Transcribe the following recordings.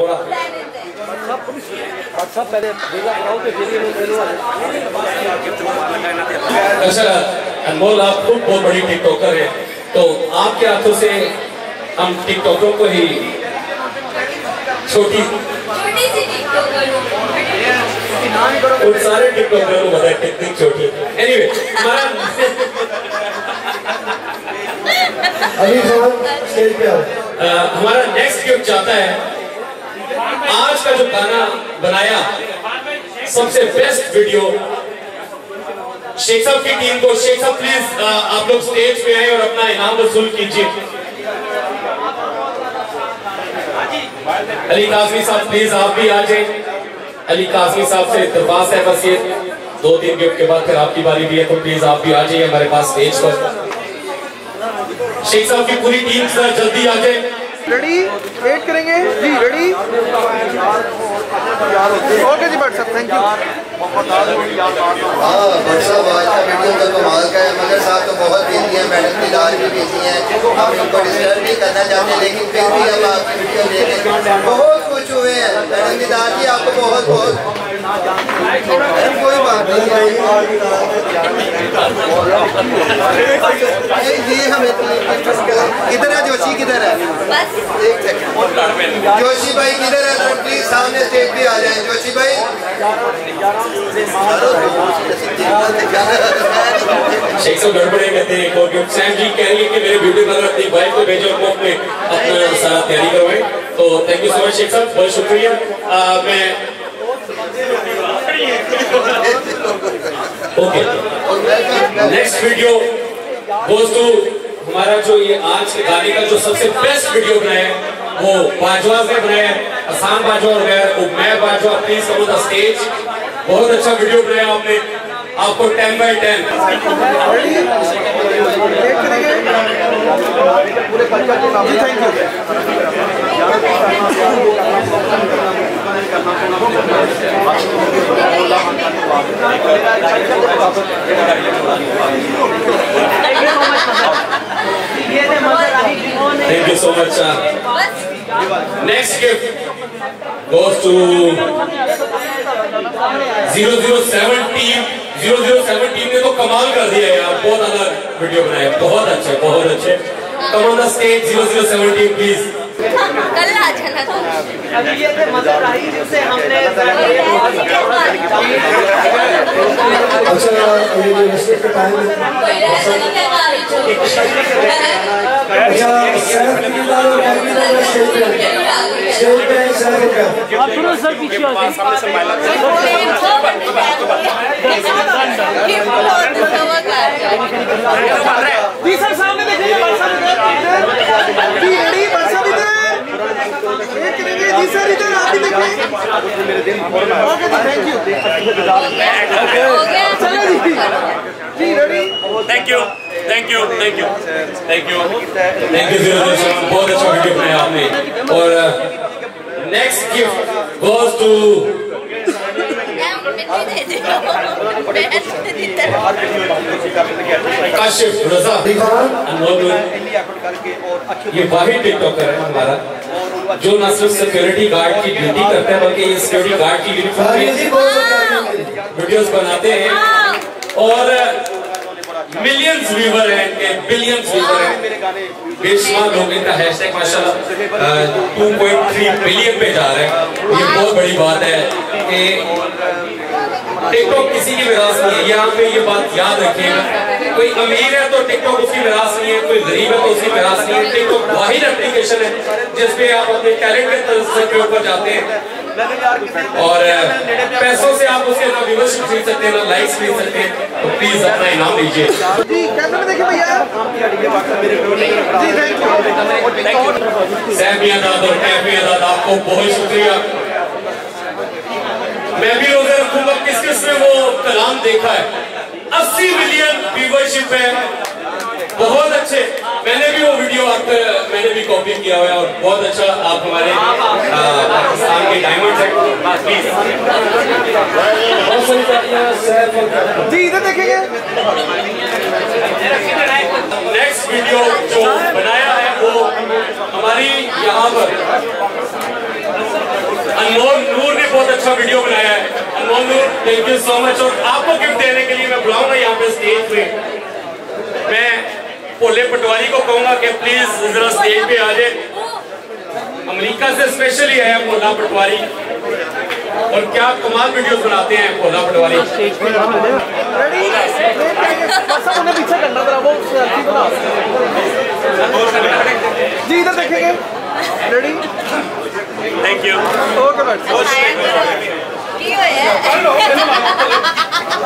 बोला अच्छा अनमोल आप खुद बहुत बड़ी टिकटॉकर है तो आपके हाथों से हम टिकटॉकों को ही छोटी टिकटॉकर उन सारे टिकटॉकरों को है कितनी छोटी एनीवे हमारा अभी स्टेज पे आओ। हमारा नेक्स्ट गिफ्ट चाहता है आज का जो गाना बनाया, सबसे बेस्ट वीडियो शेख साहब की टीम को शेख साहब प्लीज़ आप लोग स्टेज पे आए और अपना इनाम वसूल कीजिए। अली काजमी साहब प्लीज़ आप भी आ जाए। अली काजमी साहब से दरबार है बस ये दो तीन गिफ्ट के बाद फिर आपकी बारी भी है तो प्लीज़ आप भी आ जाइए हमारे पास स्टेज पर। शेख साहब की पूरी टीम सर जल्दी आ जाए। रेडी वेट करेंगे। जी रेडी ओके जी भट्ट थैंक यू बहुत बिज़ी मैडम की दाल भी बिज़ी हम इनको डिस्टर्ब नहीं करना चाहते, लेकिन फिर भी हम बहुत खुश हुए हैं, मैडम की आपको बहुत बहुत। कोई बात नहीं। ये हमें किधर है जोशी? किधर है? बस। एक सेकंड जोशी भाई किधर है? प्लीज़ सामने स्टेज पे आ जाएँ। जोशी भाई। शेख साहब गड़बड़े कहते हैं एक और गिफ्ट सैम जी कह रही है कि मेरे ब्यूटी पार्लर अपनी वाइफ को भेजो और अपने अपना सारा तैयारी करवाएँ तो thank you so much Sheikh साहब बहुत शुक्रिया। मैं ओके नेक्स्ट वीडियो टू हमारा जो ये आज के गाने का जो सबसे बेस्ट वीडियो बनाया है, वो बाजवा ने बनाया है आसान बाजवा और मैं मैं Bajwa please come the stage बहुत अच्छा वीडियो बनाया आपने, आपको टेन बाई टेन वेट करेंगे जी thank you Thank you so much. Uh, next gift goes to 007 team. 007 team ने तो कमाल कर दिया यार बहुत अलग वीडियो बनाया बहुत अच्छे बहुत अच्छे come on the stage 007 team तुम अभी ये थे मदर आई जिसे हमने अच्छा ये जो का टाइम है। अच्छा और स्टेज पे स्टेज पे सैफ आप थोड़ा सर पीछे हो जाइए। जी सर सामने देखिए बस सर इधर जी रेडी भट्ट साहब इधर वेट करेंगे जी सर इधर आप भी देखिए okay ji thank you thank you thank you thank you बहुत अच्छा वीडियो बनाया आपने और next gift goes to Kashif Raza Anmol ये वाहिद टिकटॉकर है हमारा जो न सिर्फ़ सिक्योरिटी गार्ड की ड्यूटी करते हैं बल्कि ये सिक्योरिटी गार्ड की यूनिफॉर्म में वीडियोस बनाते हैं। और मिलियंस व्यूवर हैं इनके बिलियंस व्यूवर हैं। बेशुमार लोग इनका हैशटैग माशाल्लाह 2.3 बिलियन पे जा रहे हैं। ये बहुत बड़ी बात है कि टिकटॉक किसी की विरासत नहीं है। यहाँ पे ये बात याद रखिएगा कोई अमीर है तो टिकटॉक उसकी विरासत नहीं है कोई गरीब है तो उसकी विरासत नहीं है। टिकटॉक वाहिद एप्लीकेशन है जिसपे आप अपने टैलेंट के तरफ़ के ऊपर जाते हैं। और पैसों से आप उसके ना व्यूवरशिप खरीद सकते हैं ना लाइक्स खरीद सकते हैं। तो प्लीज़ अपना इनाम दीजिए। जी कैमरे में देखिए भैया। जी थैंक यू सैमिया दाद और कैफिया आपको बहुत शुक्रिया। मैं भी रोज़े रखूँगा। किस किस ने वो कलाम देखा है। 80 मिलियन व्यूवरशिप है। बहुत अच्छे। मैंने भी वो वीडियो आप मैंने भी कॉपी किया हुआ है और बहुत अच्छा आप हमारे पाकिस्तान के डायमंड हैं। प्लीज़ जी इधर देखेंगे। नेक्स्ट वीडियो जो बनाया है वो हमारी यहाँ पर। अनमोल नूर ने बहुत अच्छा वीडियो बनाया है। Anmol Noor thank you so much और आपको गिफ्ट देने के लिए मैं बुलाऊँगा यहाँ पे स्टेज पे। मैं भोले पटवारी को कहूँगा कि प्लीज़ जरा स्टेज पे आ जाए। अमेरिका से स्पेशली है भोला पटवारी। और क्या कमाल वीडियोस बनाते हैं भोला पटवारी? रेडी बस अब उन्हें पीछे करना जरा वो जी इधर देखेंगे रेडी थैंक यू ओके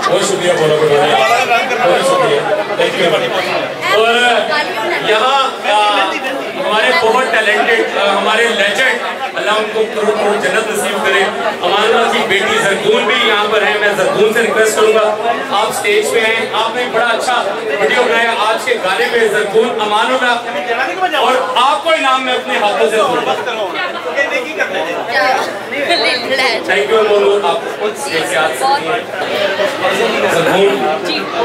बहुत शुक्रिया पटवारी बहुत शुक्रिया और यहाँ हमारे बहुत टैलेंटेड हमारे लेजेंड अल्लाह उनको करोड़ करोड़ जन्नत नसीब करे अमाना की बेटी जरदून भी यहाँ पर है मैं जरदून से रिक्वेस्ट करूँगा आप स्टेज पे हैं आपने बड़ा अच्छा वीडियो बनाया आज के गाने पे जरदून का और आपको इनाम मैं अपने हाथों से दूँगा थैंक यू मोनू आप स्टेज से आ सकती हैं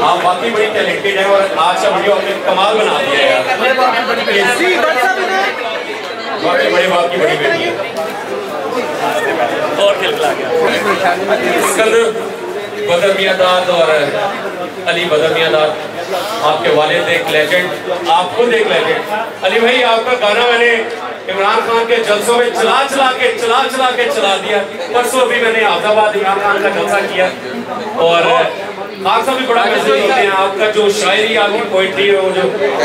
आप वाकई बड़ी टैलेंटेड है और आज का वीडियो आपने कमाल बना दिया है। वाकई बड़े बाप की बड़ी बेटी है और खिलखिला गया सिकंदर बदर मियादाद और अली बदर मियादाद आपके वालिद एक लेजेंड आप खुद एक लेजेंड अली भाई आपका गाना मैंने इमरान खान के जलसों में चला चला के चला चला के चला दिया। परसों भी मैंने आजाबाद इमरान खान का जलसा किया। और आप सब भी बड़ा महसूस होते हैं आपका जो शायरी आपकी पोइट्री है वो जो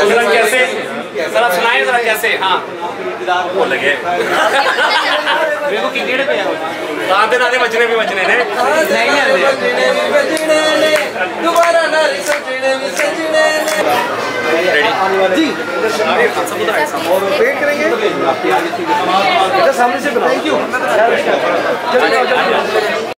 जरा कैसे जरा सुनाए जरा कैसे? हाँ। वो लगे। आते नाते बचने भी बचने ने जी। वेट करेंगे इधर सामने से बनाओ थैंक यू